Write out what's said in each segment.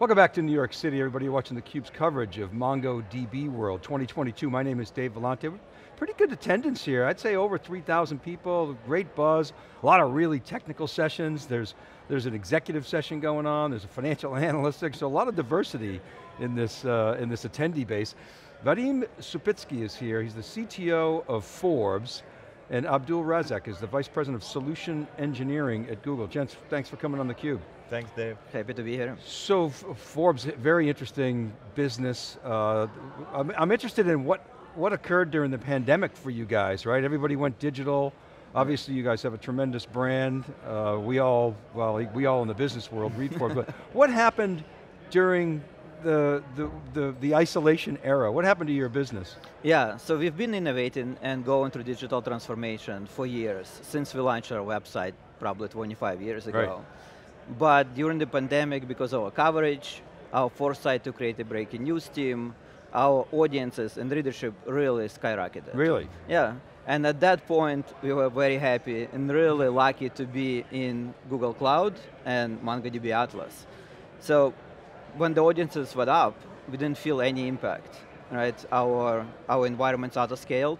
Welcome back to New York City, everybody watching theCUBE's coverage of MongoDB World 2022. My name is Dave Vellante. Pretty good attendance here. I'd say over 3,000 people, great buzz, a lot of really technical sessions. There's, there's an executive session going on, there's a financial analytics, so a lot of diversity in this, uh, in this attendee base. Vadim Supitskiy is here, he's the CTO of Forbes, and Abdul Razack is the Vice President of Solution Engineering at Google. Gents, thanks for coming on theCUBE. Thanks, Dave. Happy to be here. So Forbes, very interesting business. Uh, I'm, I'm, interested in what, what occurred during the pandemic for you guys, right? Everybody went digital. Obviously you guys have a tremendous brand. Uh, we all, well, we all in the business world read Forbes, but what happened during the, the, the, the, isolation era? What happened to your business? Yeah, so we've been innovating and going through digital transformation for years, since we launched our website probably 25 years ago. Right. But during the pandemic, because of our coverage, our foresight to create a breaking news team, our audiences and readership really skyrocketed. Really? Yeah, and at that point, we were very happy and really lucky to be in Google Cloud and MongoDB Atlas. So when the audiences went up, we didn't feel any impact, right? Our, our environments auto-scaled,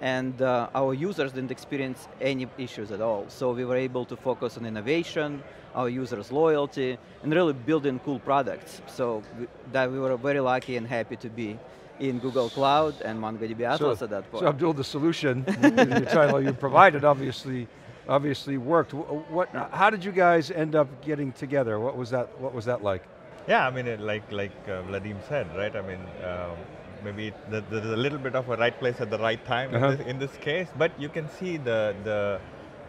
and uh, our users didn't experience any issues at all. So we were able to focus on innovation, our users' loyalty, and really building cool products. So we, that we were very lucky and happy to be in Google Cloud and MongoDB Atlas so, at that point. So Abdul, the solution you provided obviously obviously worked. What, how did you guys end up getting together? What was that, what was that like? Yeah, I mean, it, like like uh, Vadim said, right? I mean, um, maybe the, there's a little bit of a right place at the right time uh -huh. in, uh-huh. this, in, this, case, but you can see the the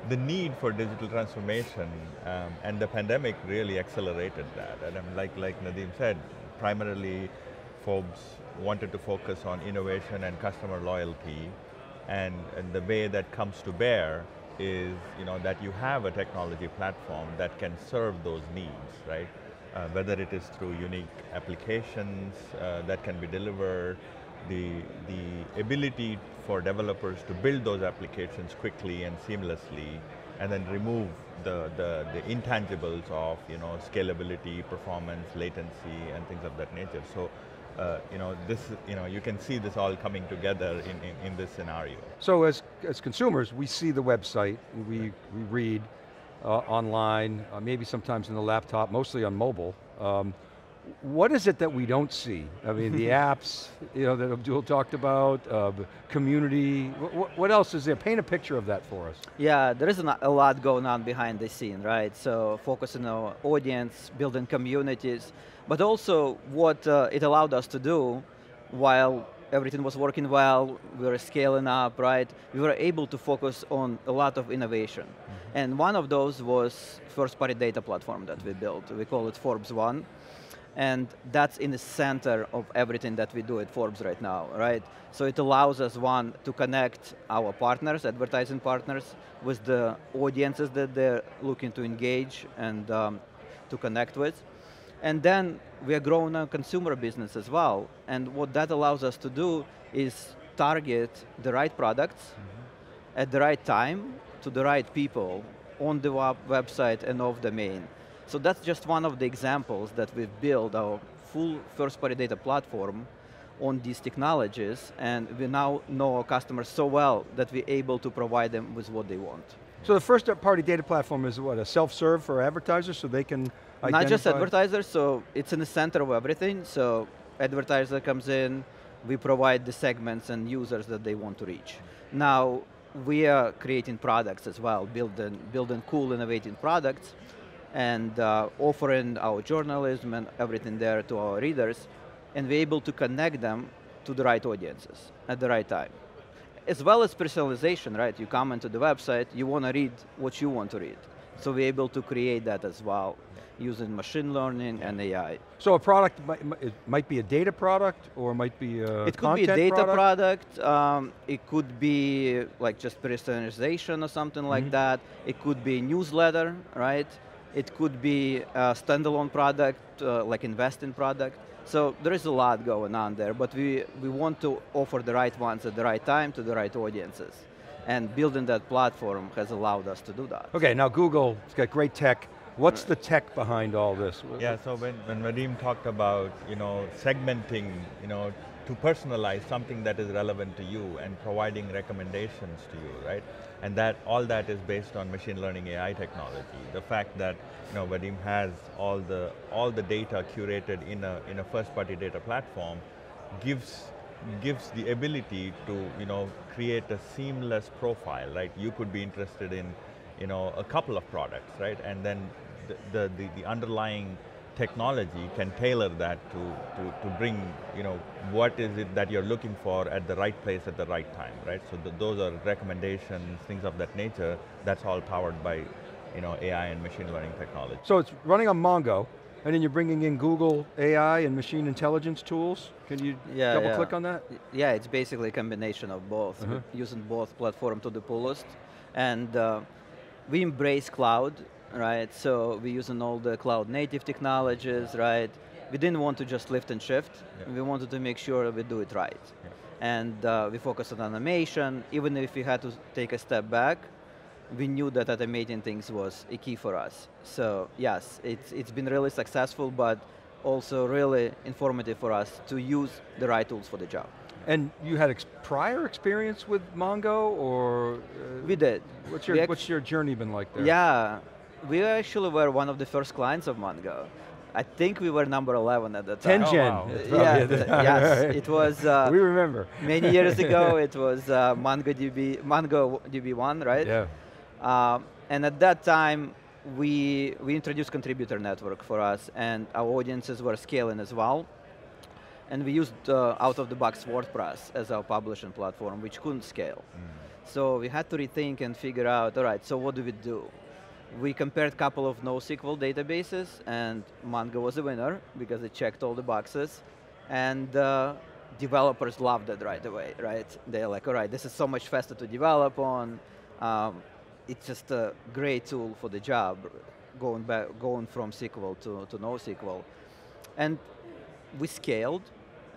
the need for digital transformation, um, and the pandemic really accelerated that. And um, like, like Vadim said, primarily Forbes wanted to focus on innovation and customer loyalty, and, and the way that comes to bear is you know, that you have a technology platform that can serve those needs, right? Uh, whether it is through unique applications uh, that can be delivered, the, the ability for developers to build those applications quickly and seamlessly, and then remove the, the, the, intangibles of you know, scalability, performance, latency, and things of that nature. So, uh, you know, this, you know, you can see this all coming together in, in, in this scenario. So as, as consumers, we see the website, we, we read online, uh, maybe sometimes in the laptop, mostly on mobile. Um, what is it that we don't see? I mean, the apps, you know, that Abdul talked about, uh, community, what, what, else is there? Paint a picture of that for us. Yeah, there is a lot going on behind the scene, right? So focusing on audience, building communities, but also what uh, it allowed us to do while everything was working well, we were scaling up, right? We were able to focus on a lot of innovation. Mm -hmm. And one of those was first-party data platform that we built. We call it Forbes One and that's in the center of everything that we do at Forbes right now, right? So it allows us, one, to connect our partners, advertising partners, with the audiences that they're looking to engage and um, to connect with. And then we are growing a consumer business as well. And what that allows us to do is target the right products mm -hmm. at the right time to the right people on the web website and off the main. So that's just one of the examples that we've built our full first-party data platform on these technologies, and we now know our customers so well that we're able to provide them with what they want. So the first-party data platform is what, a self-serve for advertisers so they can? Not just advertisers, so it's in the center of everything, so advertiser comes in, we provide the segments and users that they want to reach. Now, we are creating products as well, building, building cool, innovative products, and uh, offering our journalism and everything there to our readers, and we're able to connect them to the right audiences at the right time. As well as personalization, right? You come into the website, you want to read what you want to read. So we're able to create that as well using machine learning and AI. So a product, might, it might be a data product or it might be a It could be a data product, product um, it could be like just personalization or something mm -hmm. like mm-hmm. that. It could be a newsletter, right? It could be a standalone product, uh, like investing product. So there is a lot going on there, but we, we want to offer the right ones at the right time to the right audiences. And building that platform has allowed us to do that. Okay, now Google, it's got great tech. What's the tech behind all this? Yeah, so when, when Vadim talked about, you know, segmenting, you know, to personalize something that is relevant to you and providing recommendations to you, right? And that all that is based on machine learning AI technology. The fact that you know Vadim has all the all the data curated in a in a first party data platform gives gives the ability to you know create a seamless profile, right? You could be interested in you know a couple of products, right? And then the, the, the, underlying technology can tailor that to, to, to bring, you know, what is it that you're looking for at the right place at the right time, right? So those are recommendations, things of that nature, that's all powered by, you know, AI and machine learning technology. So it's running on Mongo, and then you're bringing in Google AI and machine intelligence tools. Can you yeah, double yeah. click on that? Yeah, it's basically a combination of both, uh -huh. using both platform to the fullest. And uh, we embrace cloud right? So we're using all the cloud native technologies, right? We didn't want to just lift and shift. Yeah. We wanted to make sure we do it right. And uh, we focused on animation, Even if we had to take a step back, we knew that automating things was a key for us. So yes, it's, it's been really successful, but also really informative for us to use the right tools for the job. And you had ex prior experience with Mongo, or? Uh, we did. What's your, what's your journey been like there? Yeah, we actually were one of the first clients of Mongo. I think we were number 11 at the time. 10 gen. Oh, wow. Yeah, yes, it was. Uh, we remember. many years ago, it was uh, MongoDB, MongoDB1, right? Yeah. Um, and at that time, we, we introduced contributor network for us, and our audiences were scaling as well. And we used uh, out-of-the-box WordPress as our publishing platform, which couldn't scale. Mm. So we had to rethink and figure out, all right, so what do we do? we compared a couple of NoSQL databases, and Mongo was the winner because it checked all the boxes. And uh, developers loved it right away, right? They're like, all right, this is so much faster to develop on. Um, it's just a great tool for the job, going back, going from SQL to, to NoSQL. And we scaled,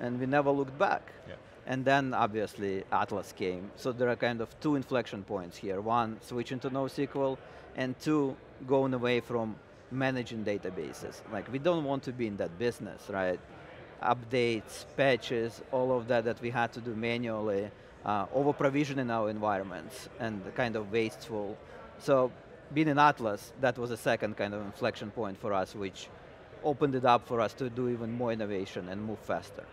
and we never looked back. Yeah. And then obviously Atlas came. So there are kind of two inflection points here. One, switching to NoSQL, and two, going away from managing databases. Like we don't want to be in that business, right? Updates, patches, all of that that we had to do manually, uh, over provisioning our environments and kind of wasteful. So being in Atlas, that was a second kind of inflection point for us, which opened it up for us to do even more innovation and move faster.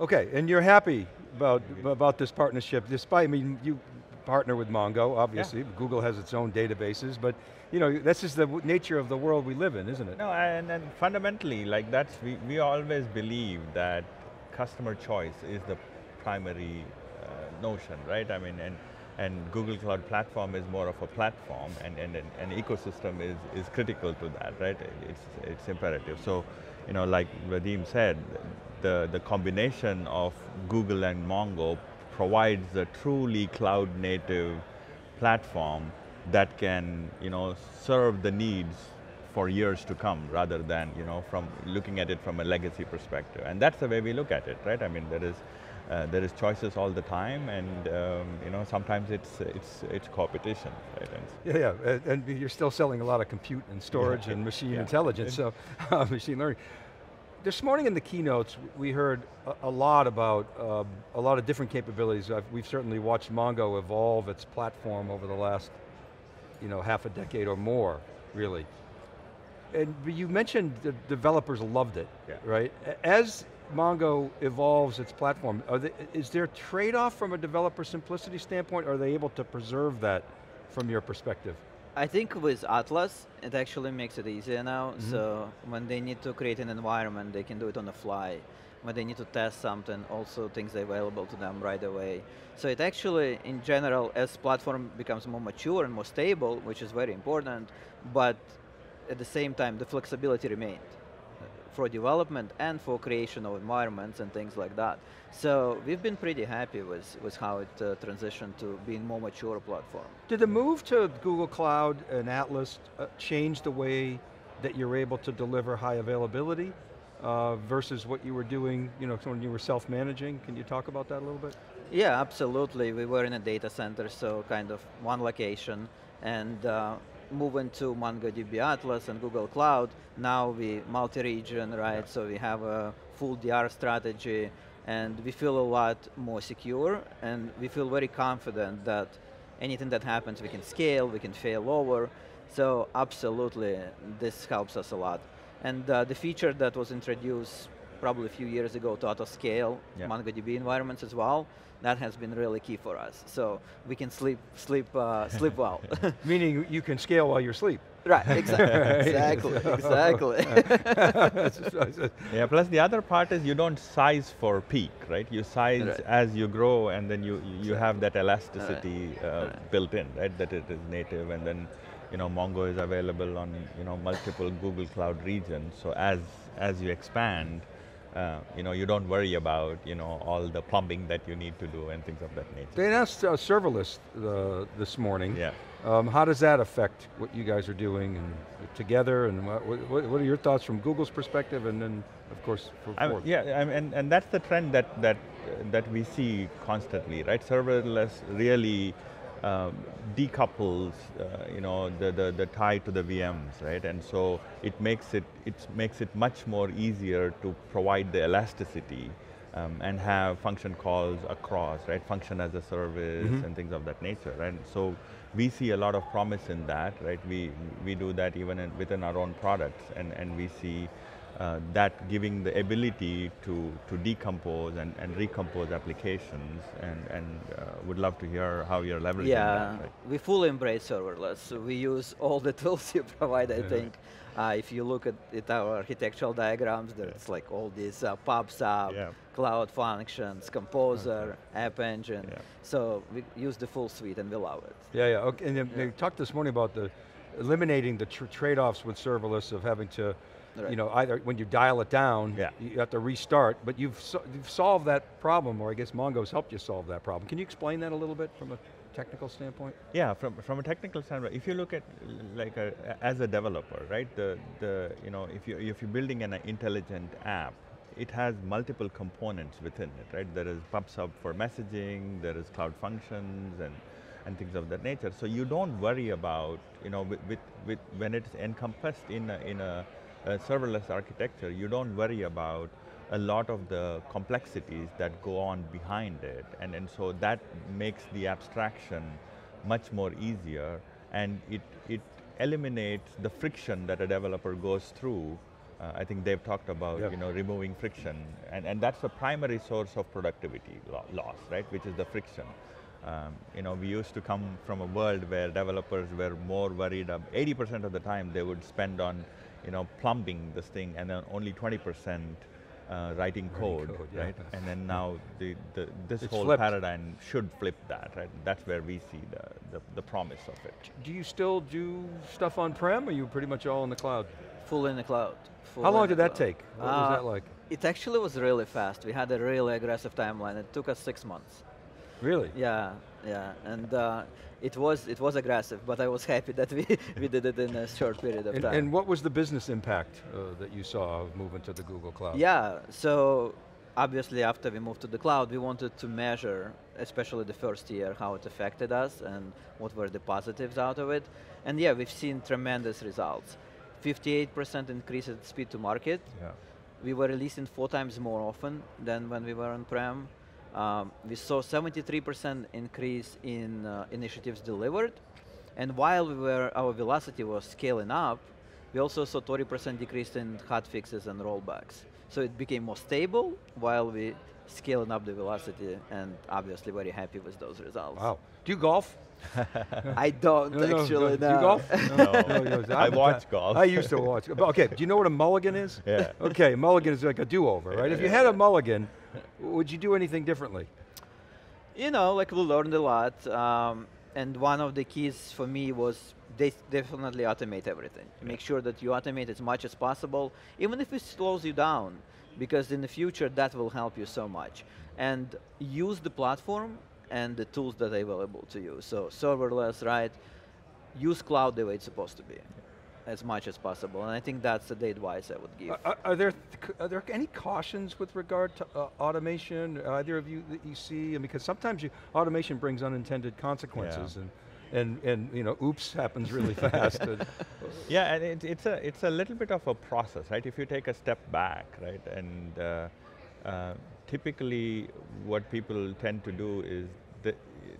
Okay, and you're happy about, about this partnership, despite, I mean, you partner with Mongo, obviously. Yeah. Google has its own databases, but you know, this is the nature of the world we live in, isn't it? No, and, and fundamentally, like that's, we, we always believe that customer choice is the primary notion, right? I mean, and, and Google Cloud Platform is more of a platform, and, and an ecosystem is, is critical to that, right? It's, it's imperative. So, you know, like Vadim said, the, the combination of Google and Mongo provides a truly cloud native platform that can you know, serve the needs for years to come rather than you know, from looking at it from a legacy perspective. And that's the way we look at it, right? I mean, there is, uh, there is choices all the time and um, you know, sometimes it's, it's, it's competition. Right? And yeah, yeah, and you're still selling a lot of compute and storage yeah. and machine yeah. intelligence, so uh, machine learning this morning in the keynotes, we heard a, a lot about uh, a lot of different capabilities. I've, we've certainly watched Mongo evolve its platform over the last, you know, half a decade or more, really. And you mentioned the developers loved it, yeah. right? As Mongo evolves its platform, they, is there trade-off from a developer simplicity standpoint, are they able to preserve that from your perspective? I think with Atlas, it actually makes it easier now. Mm -hmm. So when they need to create an environment, they can do it on the fly. When they need to test something, also things are available to them right away. So it actually, in general, as platform becomes more mature and more stable, which is very important, but at the same time, the flexibility remained for development and for creation of environments and things like that. So we've been pretty happy with, with how it uh, transitioned to being more mature platform. Did the move to Google Cloud and Atlas uh, change the way that you're able to deliver high availability uh, versus what you were doing you know, when you were self-managing? Can you talk about that a little bit? Yeah, absolutely. We were in a data center, so kind of one location, and uh, moving to MongoDB Atlas and Google Cloud, now we multi-region, right? So we have a full DR strategy, and we feel a lot more secure, and we feel very confident that anything that happens, we can scale, we can fail over. So absolutely, this helps us a lot. And uh, the feature that was introduced probably a few years ago to auto scale yeah. MongoDB environments as well, that has been really key for us. So we can sleep, sleep, uh, sleep well. Meaning you can scale while you're asleep. Right, exactly, exactly, exactly. yeah, plus the other part is you don't size for peak, right? You size right. as you grow and then you, you have that elasticity right. Uh, right. built in, right? That it is native and then you know, Mongo is available on you know, multiple Google Cloud regions. So as, as you expand, uh, you know, you don't worry about, you know, all the plumbing that you need to do and things of that nature. They announced uh, serverless uh, this morning. Yeah. Um, how does that affect what you guys are doing and together, and what, what, what, are your thoughts from Google's perspective, and then, of course, for I Yeah, I mean, and, and that's the trend that, that, that we see constantly, right? Serverless really um, decouples, uh, you know, the, the, the tie to the VMs, right? And so it makes it, it makes it much more easier to provide the elasticity um, and have function calls across, right? Function as a service mm -hmm. and things of that nature, right? So we see a lot of promise in that, right? We, we do that even in, within our own products and, and we see uh, that giving the ability to, to decompose and, and recompose applications and, and uh, would love to hear how you're leveraging yeah, that. Right? we fully embrace serverless. So we use all the tools you provide, I yeah. think. Uh, if you look at, at, our architectural diagrams, there's yeah. like all these uh, PubSub, yeah. cloud functions, Composer, okay. App Engine. Yeah. So we use the full suite and we love it. Yeah, yeah. Okay. And you talked this morning about the eliminating the tr trade-offs with serverless of having to Right. You know, either when you dial it down, yeah. you have to restart, but you've, so, you've solved that problem, or I guess Mongo's helped you solve that problem. Can you explain that a little bit from a technical standpoint? Yeah, from, from a technical standpoint, if you look at like a, as a developer, right, the, the, you know, if, you, if you're building an intelligent app, it has multiple components within it, right? There is PubSub for messaging, there is cloud functions, and, and things of that nature. So you don't worry about, you know, with, with, with when it's encompassed in a, in a a serverless architecture, you don't worry about a lot of the complexities that go on behind it. And, and so that makes the abstraction much more easier and it, it eliminates the friction that a developer goes through. Uh, I think they've talked about yep. you know, removing friction and, and that's the primary source of productivity loss, right, which is the friction. Um, you know, we used to come from a world where developers were more worried, 80% of the time they would spend on you know, plumbing this thing and then only 20% uh, writing code, code yeah. right? And then now the, the this it's whole flipped. paradigm should flip that, right? That's where we see the, the, the, promise of it. Do you still do stuff on-prem or are you pretty much all in the cloud? Full in the cloud. How long did that take? What uh, was that like? It actually was really fast. We had a really aggressive timeline. It took us six months. Really? Yeah, yeah. And uh, it was it was aggressive, but I was happy that we, we did it in a short period of and, time. And what was the business impact uh, that you saw of moving to the Google Cloud? Yeah, so obviously after we moved to the cloud, we wanted to measure, especially the first year, how it affected us and what were the positives out of it. And yeah, we've seen tremendous results. 58% increase in speed to market. Yeah. We were releasing four times more often than when we were on-prem. Um, we saw 73% increase in uh, initiatives delivered, and while we were, our velocity was scaling up, we also saw 20% decrease in hot fixes and rollbacks. So it became more stable while we scaling up the velocity, and obviously very happy with those results. Wow. Do you golf? I don't no, actually. No, Do you golf? No. no I watch golf. I used to watch. Okay, do you know what a mulligan is? Yeah. Okay, mulligan is like a do-over, right? Yeah, if you had a mulligan, would you do anything differently? You know, like we learned a lot, um, and one of the keys for me was they definitely automate everything. Yeah. Make sure that you automate as much as possible, even if it slows you down, because in the future that will help you so much. And use the platform and the tools that are available to you. So serverless, right? Use cloud the way it's supposed to be as much as possible. And I think that's the advice I would give. Are, are there are there any cautions with regard to uh, automation? Either of you that you see? because sometimes you, automation brings unintended consequences. Yeah. And and, and you know, oops happens really fast. yeah, and it, it's, a, it's a little bit of a process, right? If you take a step back, right, and uh, uh, typically what people tend to do is the,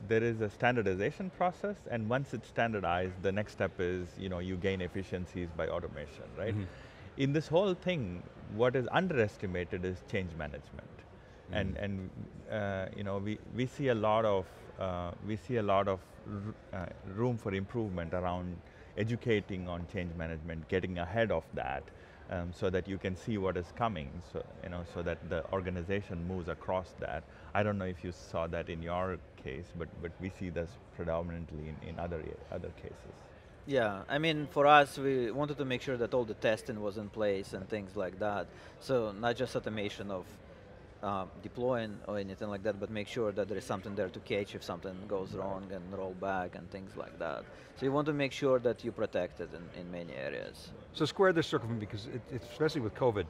there is a standardization process, and once it's standardized, the next step is you know you gain efficiencies by automation, right? Mm -hmm. In this whole thing, what is underestimated is change management, mm -hmm. and and uh, you know we we see a lot of uh, we see a lot of uh, room for improvement around educating on change management, getting ahead of that, um, so that you can see what is coming, so, you know, so that the organization moves across that. I don't know if you saw that in your case, but, but we see this predominantly in, in other, other cases. Yeah, I mean, for us, we wanted to make sure that all the testing was in place and things like that. So not just automation of uh, deploying or anything like that, but make sure that there is something there to catch if something goes wrong and roll back and things like that. So you want to make sure that you protect it in, in many areas. So square this circle for me, because it, especially with COVID,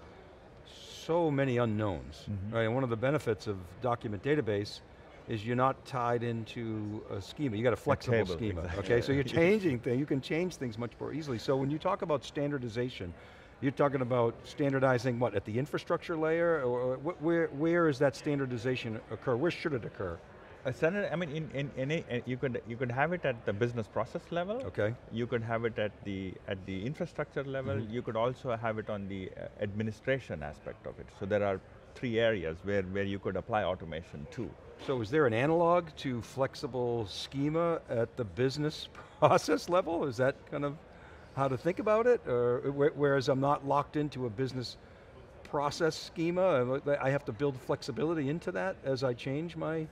so many unknowns, mm -hmm. right? And one of the benefits of document database is you're not tied into a schema. You got a flexible a schema, exactly. okay? So you're changing things, you can change things much more easily. So when you talk about standardization, you're talking about standardizing what, at the infrastructure layer? Or where, where is that standardization occur? Where should it occur? A I mean, in, in, any, uh, you could you could have it at the business process level. Okay. You could have it at the at the infrastructure level. Mm -hmm. You could also have it on the uh, administration aspect of it. So there are three areas where where you could apply automation to. So is there an analog to flexible schema at the business process level? Is that kind of how to think about it, or whereas I'm not locked into a business process schema, I have to build flexibility into that as I change my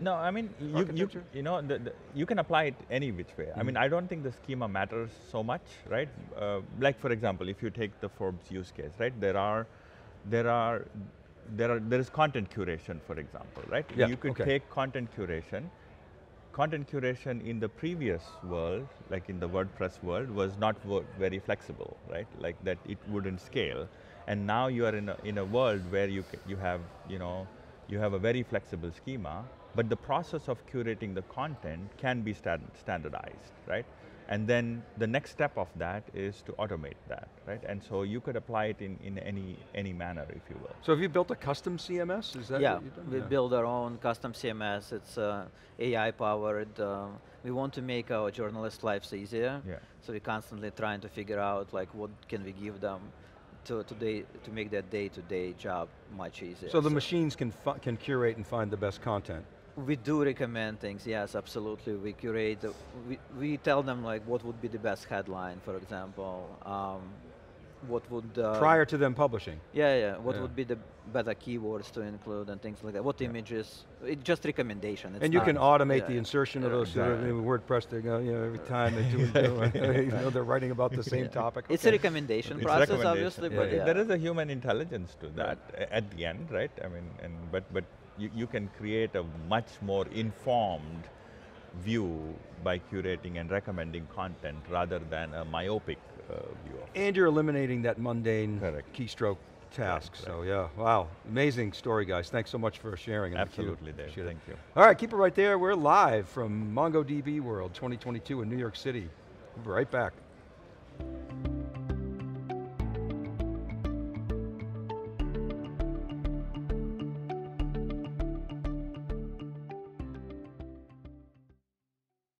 no, I mean, you, you, you know, the, the, you can apply it any which way. Mm -hmm. I mean, mm-hmm. I don't think the schema matters so much, right? Uh, like for example, if you take the Forbes use case, right? There are, there are, there are, there is content curation, for example, right? Yeah, you could okay. take content curation content curation in the previous world, like in the WordPress world, was not very flexible, right? Like that it wouldn't scale. And now you are in a, in a world where you, you have, you know, you have a very flexible schema, but the process of curating the content can be stand standardized, right? And then the next step of that is to automate that, right? And so you could apply it in, in any, any manner, if you will. So have you built a custom CMS? Is that yeah, we yeah. build our own custom CMS. It's uh, AI powered. Uh, we want to make our journalists' lives easier. Yeah. So we're constantly trying to figure out like what can we give them to, to, day, to make their day-to-day -day job much easier. So the so machines can, can curate and find the best content. We do recommend things, yes, absolutely. We curate, we, we tell them like what would be the best headline, for example. Um, what would... Uh, Prior to them publishing. Yeah, yeah, what yeah. would be the better keywords to include and things like that. What yeah. images, it's just recommendation. It's and you can automate yeah. the insertion of those, exactly. WordPress, they go, you know, every time they do, it, even though they're writing about the same topic. It's a recommendation it's process, recommendation. obviously, but There is a human intelligence to that right. at the end, right? I mean, and but but you, you can create a much more informed view by curating and recommending content rather than a myopic view. And you're eliminating that mundane Correct. keystroke task, so yeah, wow. Amazing story, guys. Thanks so much for sharing. Absolutely, Dave, thank you. All right, keep it right there. We're live from MongoDB World 2022 in New York City. We'll be right back.